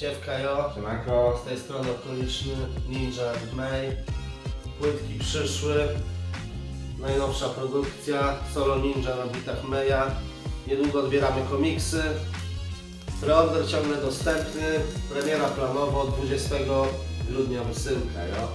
Siewka jo, Siemanko. z tej strony okoliczny Ninja May. Płytki przyszły. Najnowsza produkcja Solo Ninja na bitach Maya, Niedługo odbieramy komiksy. Preorder ciągle dostępny. Premiera planowo 20 grudnia wysyłka, jo.